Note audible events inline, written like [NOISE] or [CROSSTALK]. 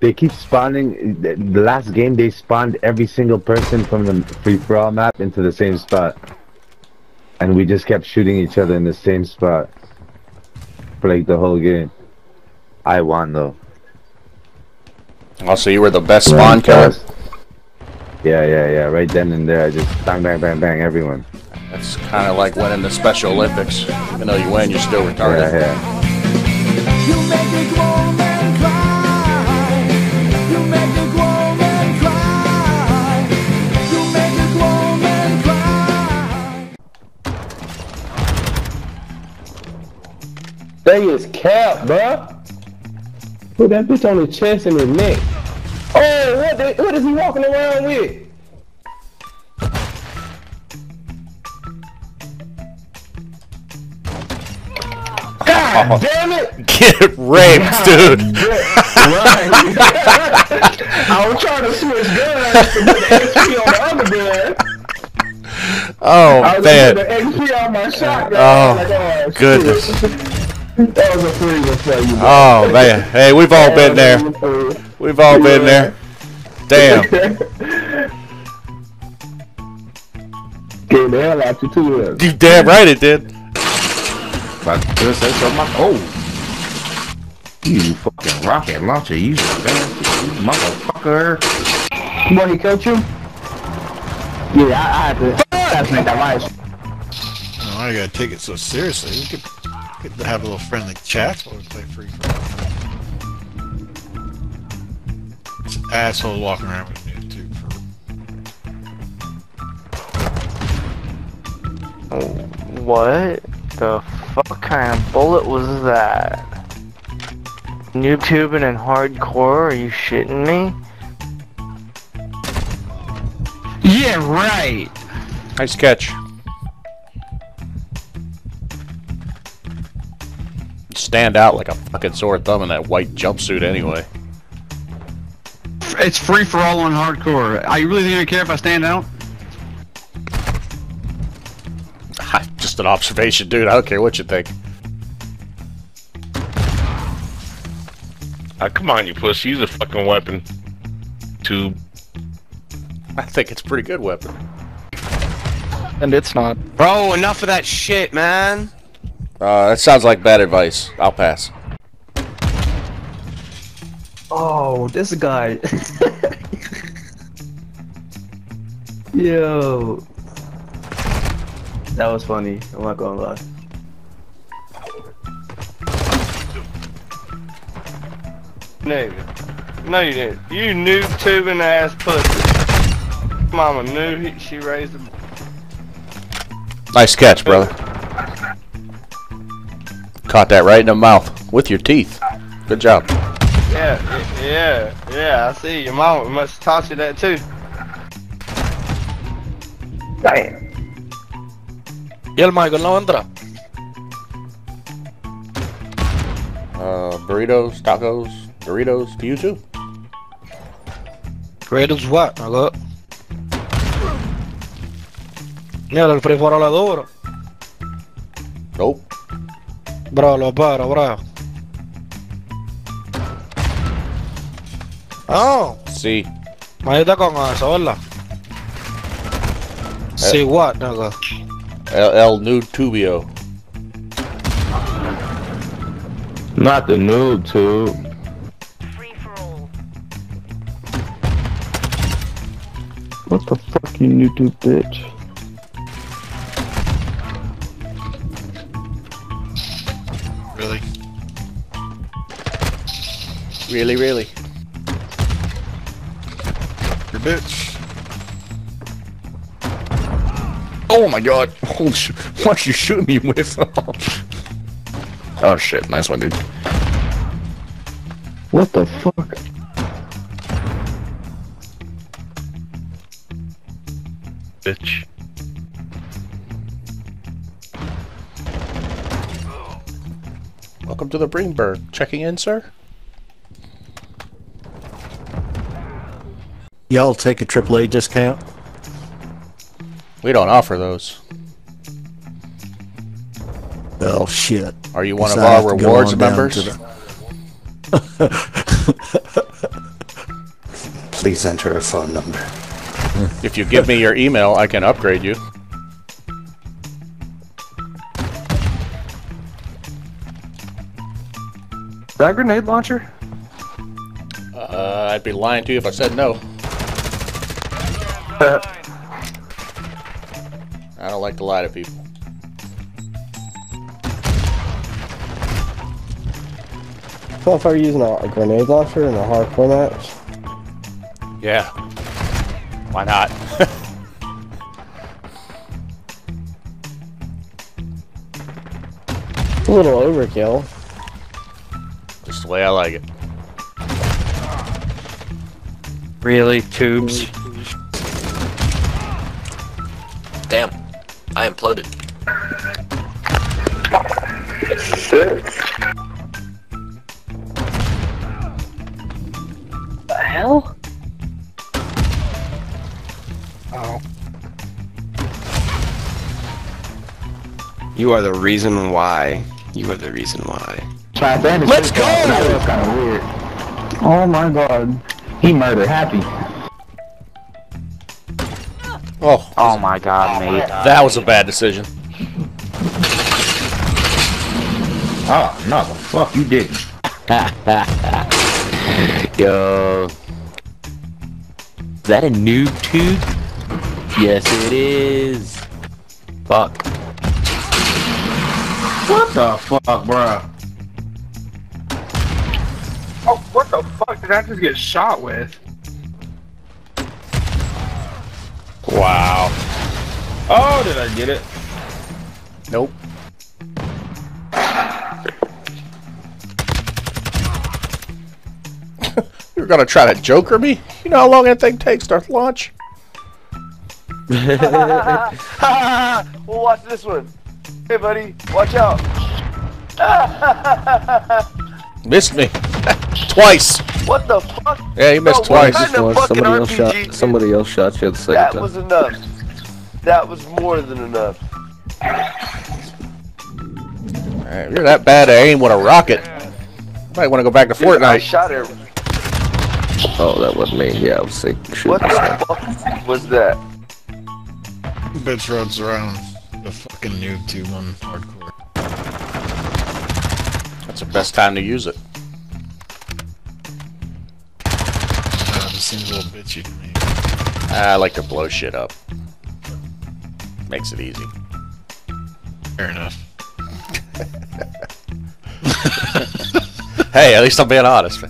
They keep spawning. The the last game, they spawned every single person from the free for all map into the same spot, and we just kept shooting each other in the same spot for like the whole game. I won though. Oh, also, you were the best spawn killer. Yeah, yeah, yeah. Right then and there, I just bang, bang, bang, bang, everyone. That's kind of like winning the Special Olympics. Even though you win, you're still retarded. Yeah, yeah. Cry. Is cap, bruh. Put that bitch on his chest and his neck. Oh, what, the, what is he walking around with? God oh. damn it! [LAUGHS] Get raped, dude. Right. [LAUGHS] I was trying to switch guns to put the XP on the other gun. Oh, I Oh was man. the XP on my shotgun. Oh, Like, oh, goodness. That was a free one you. Oh man. Hey, we've all been there. We've all been there. Damn. Getting the hell out you too. You damn right it did. About to say something oh. You fucking rocket launcher, you bastard, you motherfucker. Boy, he killed you? Yeah, I, I had to assassinate that rice. Oh, I gotta take it so seriously. We could, could have a little friendly chat while we play free for all. This asshole walking around with a noob tube for What the fuck kind of bullet was that? Noob tubing and hardcore? Are you shitting me? Yeah, right. Nice catch. Stand out like a fucking sore thumb in that white jumpsuit anyway. It's free for all on hardcore. I really think I care if I stand out? Just an observation, dude. I don't care what you think. Ah, come on, you pussy. Use a fucking weapon. Tube. I think it's a pretty good weapon. And it's not. Bro, enough of that shit, man. Uh, that sounds like bad advice. I'll pass. Oh, this guy. [LAUGHS] Yo. That was funny. I'm not gonna lie. Nigga. No, you didn't. You noob tubing ass pussy. Mama knew he, she raised him. Nice catch, brother. Caught that right in the mouth with your teeth. Good job. Yeah, yeah, yeah, I see. Your mom must have taught you that too. Damn. ¿Y el Michael no entra? Uh, burritos, tacos, Doritos to you too. Kratos what, nigga? Mira, el free for all es duro. Nope. Bro, lo paro, bro. Oh, Sí. me ayuda con eso, ¿verdad? Sí, what, nigga? El, El Nude Tubio. Not the noob tube. What the fuck, you YouTube bitch? Really, really. Your bitch. Oh my god. Holy shit. What you shoot me with? [LAUGHS] oh shit. Nice one, dude. What the fuck? Bitch. Welcome to the Greenberg. Checking in, sir? Y'all take a AAA discount? We don't offer those. Oh shit. Are you one of our have to go rewards on members? the- [LAUGHS] Please enter a phone number. If you give me your email, I can upgrade you. Is that a grenade launcher? Uh, I'd be lying to you if I said no. [LAUGHS] I don't like to lie to people. So if I were using a, a grenade launcher in a hardcore match, Yeah. Why not? [LAUGHS] a little overkill. Just the way I like it. Really, tubes? Damn. I imploded. Shit. The hell? Oh. You are the reason why. You are the reason why. Let's go! That was kind of weird. Oh my god. He murdered Happy. Oh. Oh my god, mate. That was a bad decision. Oh, no, the fuck you didn't. [LAUGHS] Yo. Is that a noob tube? Yes, it is. Fuck. What the fuck, bruh? Oh, what the fuck did I just get shot with? Oh, did I get it? Nope. [LAUGHS] You're gonna try to joker me? You know how long that thing takes to launch? [LAUGHS] we'll watch this one. Hey, buddy, watch out. [LAUGHS] Missed me. Twice. what the fuck? Yeah, you missed Bro, what twice. kind somebody else shot. Somebody else shot you at the same That time. That was enough. That was more than enough. Alright, you're that bad at aim with a rocket. Might want to go back to Dude, I Fortnite. shot her. Oh, that wasn't me. Yeah, I was sick. What the fuck was that? Bitch runs around the fucking noob tube on hardcore. That's the best time to use it. Uh, this seems a little bitchy to me. I like to blow shit up. Makes it easy. Fair enough. [LAUGHS] Hey, at least I'm being honest.